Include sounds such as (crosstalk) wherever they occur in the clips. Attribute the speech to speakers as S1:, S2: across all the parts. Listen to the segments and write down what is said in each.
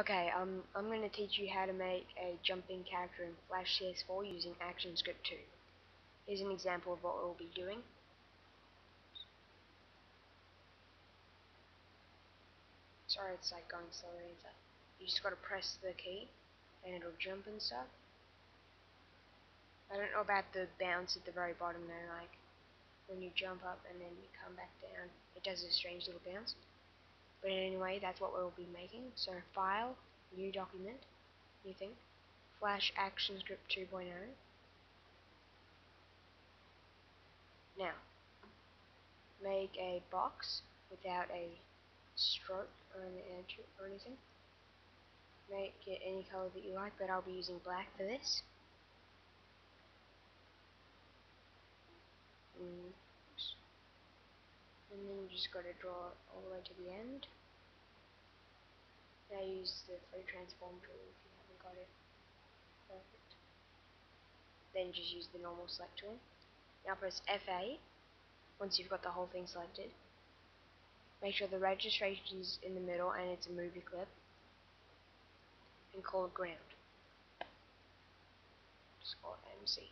S1: Okay, um, I'm going to teach you how to make a jumping character in Flash CS4 using ActionScript 2. Here's an example of what we'll be doing. Sorry, it's like going slower and stuff. You just gotta press the key, and it'll jump and stuff. I don't know about the bounce at the very bottom though, like, when you jump up and then you come back down, it does a strange little bounce. But anyway, that's what we'll be making. So file, new document, new thing, flash ActionScript 2.0. Now, make a box without a stroke or an edge or anything. Make it any color that you like, but I'll be using black for this. Mm just got to draw all the way to the end. Now use the free transform tool if you haven't got it. Perfect. Then just use the normal select tool. Now press F8 once you've got the whole thing selected. Make sure the registration is in the middle and it's a movie clip. And call it ground. Just call it MC.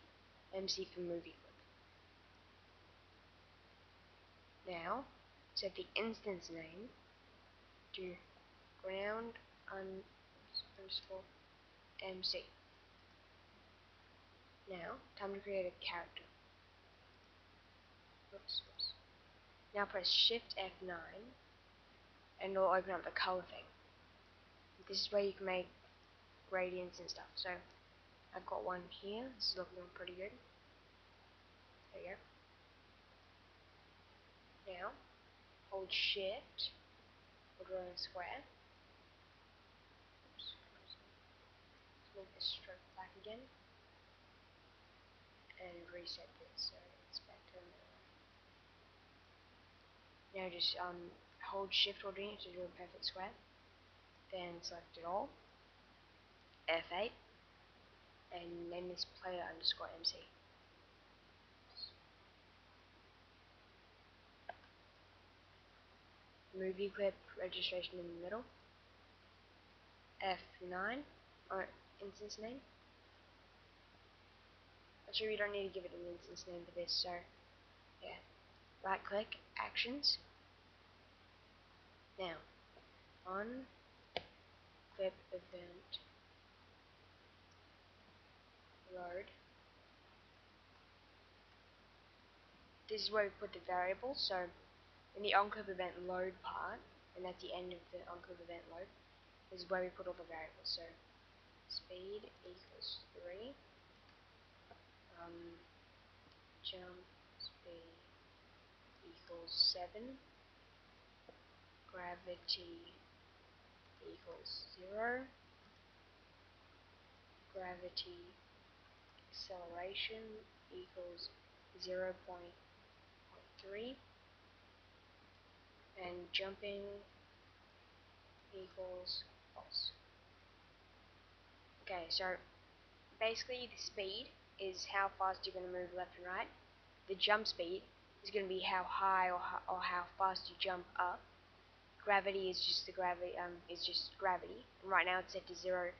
S1: MC for movie clip. Now, set the instance name to ground underscore MC. Now, time to create a character. Oops, oops. Now press Shift F9 and it'll open up the color thing. This is where you can make gradients and stuff. So I've got one here. This is looking pretty good. There you go now, hold shift, we'll draw a square. Oops, let's make the stroke black again. And reset this so it's back to normal. Now just um, hold shift holding it to do a perfect square. Then select it all. F8 and name this player underscore MC. Movie clip registration in the middle. F9, or instance name. Actually, we don't need to give it an instance name for this, so yeah. Right click, actions. Now, on clip event load. This is where we put the variables, so in the onClip event load part, and at the end of the onClip event load, is where we put all the variables. So speed equals 3, um, jump speed equals 7, gravity equals 0, gravity acceleration equals 0 0.3, and jumping equals false. Okay, so basically the speed is how fast you're going to move left and right. The jump speed is going to be how high or how, or how fast you jump up. Gravity is just the gravity um is just gravity, and right now it's set to zero.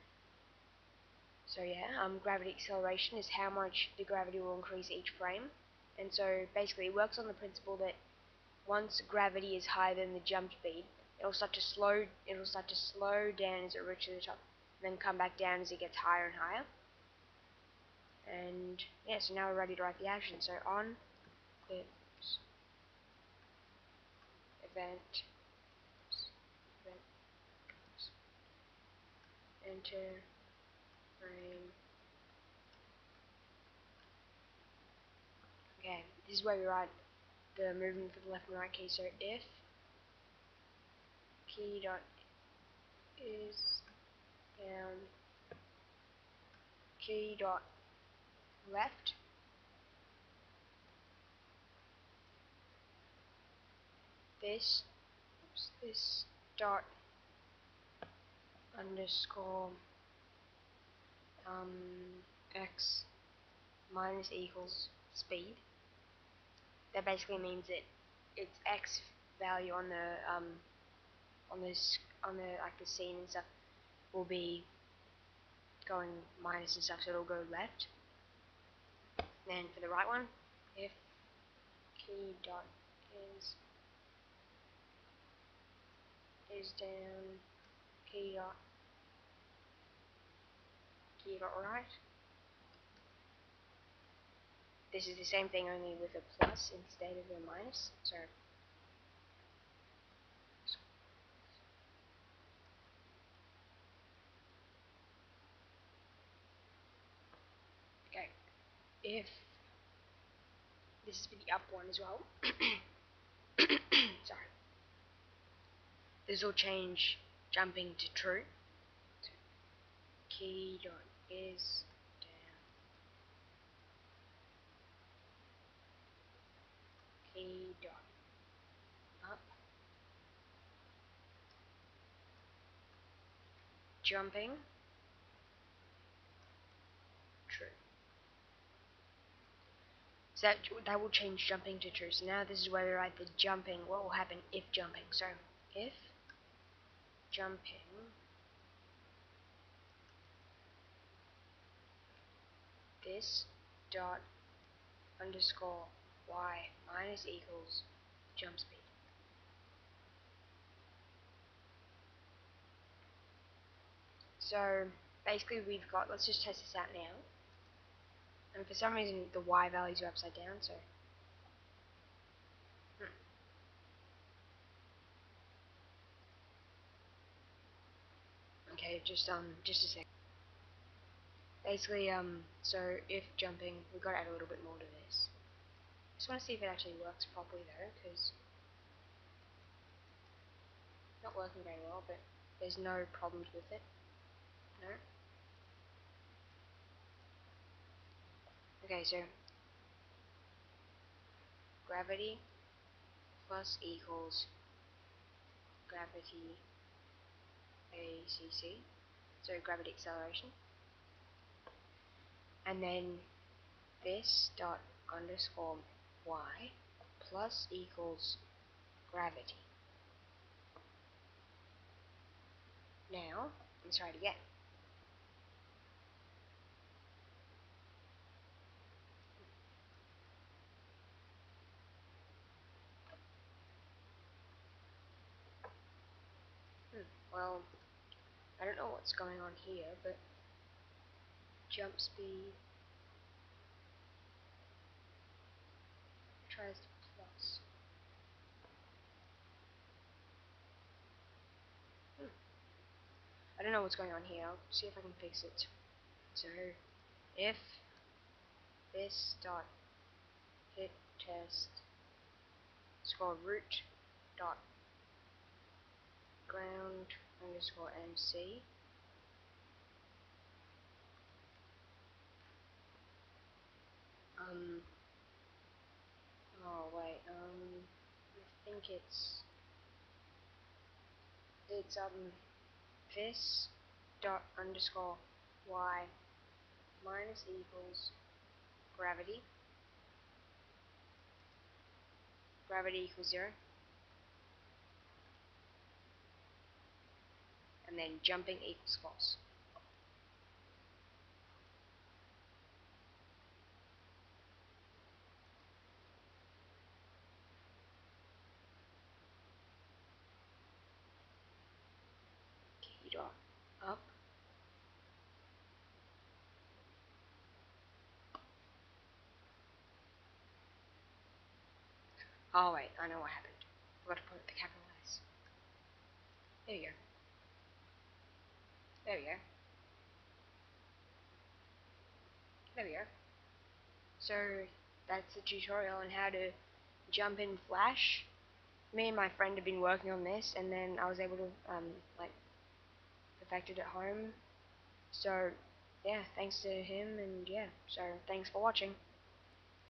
S1: So yeah, um gravity acceleration is how much the gravity will increase each frame, and so basically it works on the principle that once gravity is higher than the jump speed, it'll start to slow it'll start to slow down as it reaches the top, and then come back down as it gets higher and higher. And yeah, so now we're ready to write the action. So on clips event event enter frame Okay, this is where we write the movement for the left and right key. So if key dot is down key dot left this oops, this dot underscore um, x minus equals speed that basically means that it's X value on the um, on this on the like the scene and stuff will be going minus and stuff, so it'll go left. Then for the right one, if key dot is is down key dot key dot right. This is the same thing only with a plus instead of a minus. So okay. If this is for the up one as well. (coughs) Sorry. This will change jumping to true. Key dot is Key dot up. Jumping. True. So that, that will change jumping to true. So now this is where we write the jumping, what will happen if jumping. So if jumping this dot underscore y minus equals jump speed. So basically we've got, let's just test this out now. And for some reason the y values are upside down, so Okay, just um, just a sec. Basically, um, so if jumping, we've got to add a little bit more to this. Just want to see if it actually works properly though, because not working very well, but there's no problems with it. No. Okay, so gravity plus equals gravity ACC, so gravity acceleration. And then this dot underscore y plus equals gravity. Now, let's try it again. Hmm, well, I don't know what's going on here, but jump speed tries to. Hmm. I don't know what's going on here. I'll see if I can fix it. So, if this dot hit test score root dot ground underscore MC. Um, oh wait, um, I think it's, it's, um, this dot underscore y minus equals gravity, gravity equals zero, and then jumping equals false. Key dot up. Oh wait, I know what happened. I forgot to put the capital S. There you go. There we go. There we go. So that's the tutorial on how to jump in Flash. Me and my friend have been working on this, and then I was able to um, like perfect it at home. So yeah, thanks to him, and yeah, so thanks for watching.